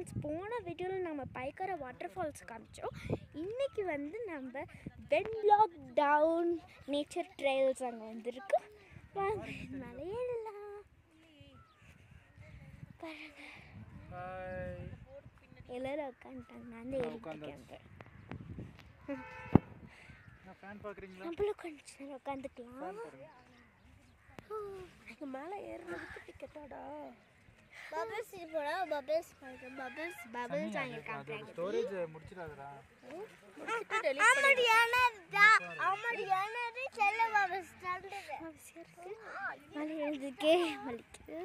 Friends போன வீடியோவில் நம்ம பைக்கர வாட்டர் ஃபால்ஸ் காமிச்சோம். இன்னைக்கு வந்து நம்ம வென்லாக் டவுன் நேச்சர் ட்ரையல்ஸ் அங்கே வந்திருக்கு. வாங்க மலையேறலாம் பாருங்க. எல்லாரும் உட்காந்துட்டாங்க. நான் தான் பார்க்குறீங்களா? நம்மளும் கொஞ்ச நேரம் உட்காந்துக்கலாம். மேலே ஏறுறதுக்கு டிக்கெட்டாடா பபிள்ஸ் போடா பபிள்ஸ் பபிள்ஸ் பபிள்ஸ் வாங்கியிருக்காங்க. ஸ்டோரேஜ் முடிச்சிடாதடா. அமடியானதா அமடியானது செல்ல பபிள்ஸ் தந்தது. மலை ஏறதுக்கே வலிக்குது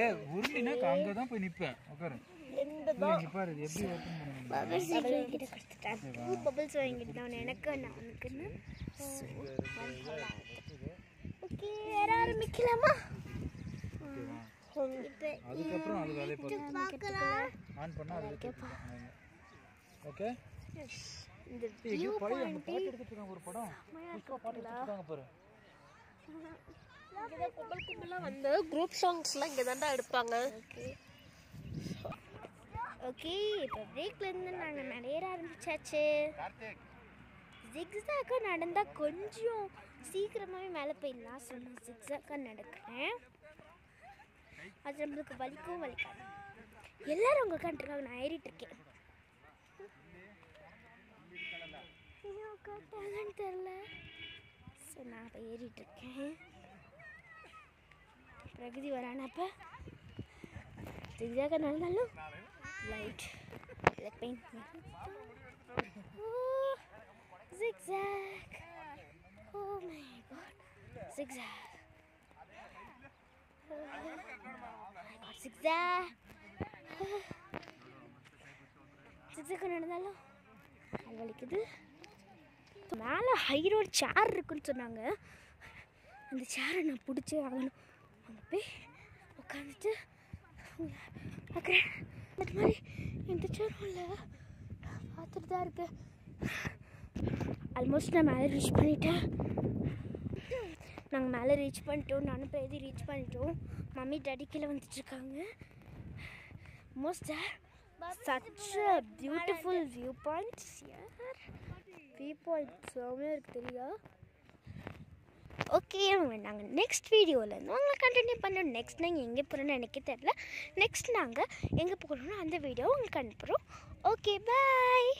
ஏ உருண்டினா அங்கே தான் போய் நிற்பேன் உட்காரு. இங்க பாரு எப்படி ஓப்பன் பண்ணுங்க பபிள்ஸ் வாங்கிட்டு கொடுத்துட்டாங்க பபிள்ஸ் வாங்கிட்டு நான் எனக்கு நான் உனக்குன்னு ஓகே ஏற ஆரம்பிக்கலாமா? அதுக்கப்புறம் அது வேலையை பார்த்து ஆன் பண்ணால் அது கேட்கும் ஓகே இந்த ஐயோ பழைய அந்த பாட்டு எடுத்துட்டு இருக்காங்க ஒரு படம். புஷ்பா பாட்டு எடுத்துட்டு இருக்காங்க பாரு. கும்பல் கும்பலா வந்து குரூப் சாங்ஸ்லாம் இங்க தாண்டா எடுப்பாங்க. ஓகே இப்போ பிரேக்லேருந்து நாங்கள் நடையேற ஆரம்பிச்சாச்சு. ஜிக்ஸாக்காக நடந்தால் கொஞ்சம் சீக்கிரமாகவே மேலே போயிடலாம். ஸோ நான் ஜிக்ஸாக்காக நடக்கிறேன். அது நம்மளுக்கு வலிக்கவும் வலிக்காது. எல்லாரும் உங்கள் கண்ட்ருக்காக நான் ஏறிட்டு இருக்கேன். ஐயோ தெரில ஸோ நான் இப்போ ஏறிட்டு இருக்கேன். பிரகதி வரானப்ப தெரியாத நடந்தாலும் light. Like paint. Oh, zigzag. Oh my god. Zigzag oh my god zigzag நடந்தாலும் அது வலிக்குது. மேலே ஹைரோட சேர் இருக்குன்னு சொன்னாங்க. அந்த சேரை நான் பிடிச்சி ஆகணும். அங்கே போய் உட்காந்துட்டு பார்க்குறேன். அது மாதிரி எந்த சேரும் இல்லை. பார்த்துட்டு தான் இருக்கு ஆல்மோஸ்ட் நான் மேலே ரீச் பண்ணிட்டேன். நாங்கள் மேலே ரீச் பண்ணிட்டோம் நானும் பேதி ரீச் பண்ணிட்டோம். மம்மி டேடி கீழே வந்துட்டுருக்காங்க. Most such a beautiful view points யார் வியூ பாயிண்ட்ஸ் செம்மையாக இருக்கு தெரியா ஓகே நாங்கள் நெக்ஸ்ட் வீடியோவில் இருந்து உங்களை கண்டினியூ பண்ணோம் நெக்ஸ்ட் நாங்கள் எங்கே போகிறோன்னு எனக்கே தெரில நெக்ஸ்ட் நாங்கள் எங்கே போகிறோம்னு அந்த வீடியோ உங்களுக்கு அனுப்புகிறோம் ஓகே பாய்